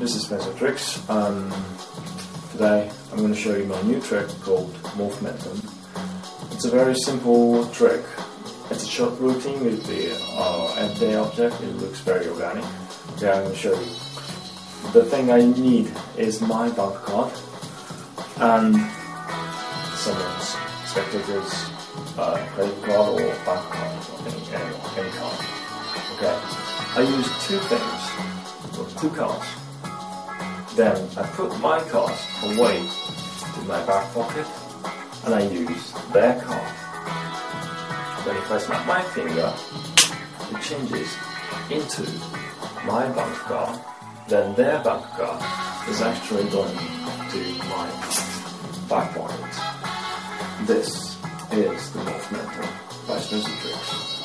this is Tricks. Um, today I'm going to show you my new trick called Morphmentum. It's a very simple trick. It's a short routine with the uh, object. It looks very organic. Okay, I'm going to show you. The thing I need is my bank card and someone's spectator's uh, credit card or bank card or any, any, any card. Okay, I use two things, two cards. Then I put my card away in my back pocket and I use their card. Then if I snap my finger, it changes into my bank card. Then their bank card is actually going to my back pocket. This is the Morph-mentum by Spencer Tricks.